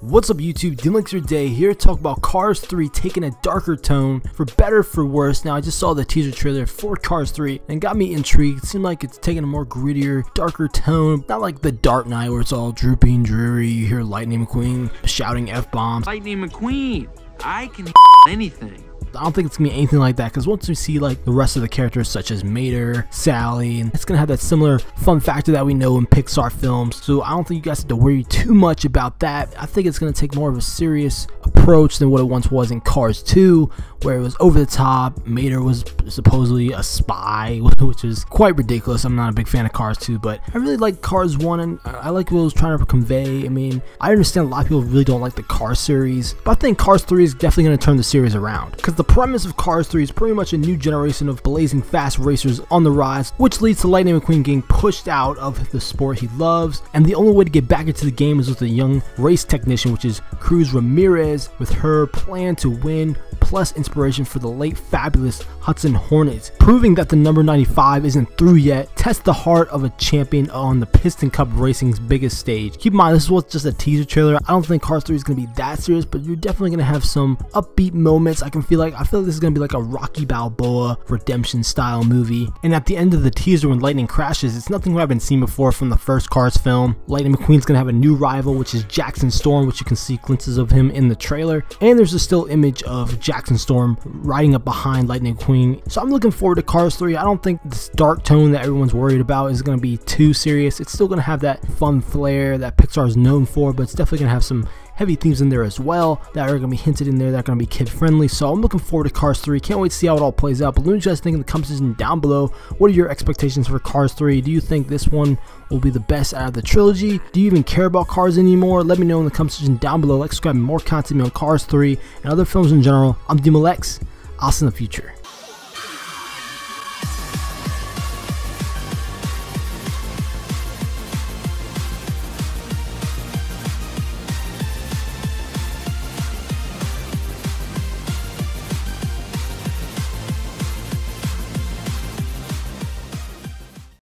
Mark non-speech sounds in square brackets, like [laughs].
What's up YouTube, Delinks Day here to talk about Cars 3 taking a darker tone, for better for worse. Now I just saw the teaser trailer for Cars 3 and got me intrigued. It seemed like it's taking a more grittier, darker tone, not like the Dark Knight where it's all drooping, dreary, you hear Lightning McQueen shouting F-bombs. Lightning McQueen, I can [laughs] anything. I don't think it's gonna be anything like that because once we see like the rest of the characters such as Mater, Sally, and it's gonna have that similar fun factor that we know in Pixar films. So I don't think you guys have to worry too much about that. I think it's gonna take more of a serious approach than what it once was in Cars 2, where it was over the top. Mater was supposedly a spy, [laughs] which is quite ridiculous. I'm not a big fan of Cars 2, but I really like Cars 1 and I like what it was trying to convey. I mean, I understand a lot of people really don't like the Cars series, but I think Cars 3 is definitely to turn the series around because the premise of Cars 3 is pretty much a new generation of blazing fast racers on the rise, which leads to Lightning McQueen getting pushed out of the sport he loves, and the only way to get back into the game is with a young race technician, which is Cruz Ramirez, with her plan to win plus inspiration for the late fabulous Hudson Hornets, proving that the number 95 isn't through yet. Test the heart of a champion on the Piston Cup Racing's biggest stage. Keep in mind, this was just a teaser trailer. I don't think Cars 3 is going to be that serious, but you're definitely going to have some upbeat moments. I can feel like I feel like this is to be like a Rocky Balboa redemption style movie. And at the end of the teaser, when lightning crashes, it's nothing we haven't seen before from the first Cars film. Lightning McQueen's to have a new rival, which is Jackson Storm, which you can see glimpses of him in the trailer. And there's a still image of Jackson Storm riding up behind Lightning Queen. So I'm looking forward to Cars 3. I don't think this dark tone that everyone's worried about is to be too serious. It's still to have that fun flair that Pixar is known for, but it's definitely to have some heavy themes in there as well that are going to be hinted in there that are going to be kid friendly. So I'm looking forward to Cars 3. Can't wait to see how it all plays out. But let me just think in the comment section down below. What are your expectations for Cars 3? Do you think this one will be the best out of the trilogy? Do you even care about Cars anymore? Let me know in the comment section down below. Like, subscribe, more content on Cars 3 and other films in general. I'm Demalex. I'll see you in the future.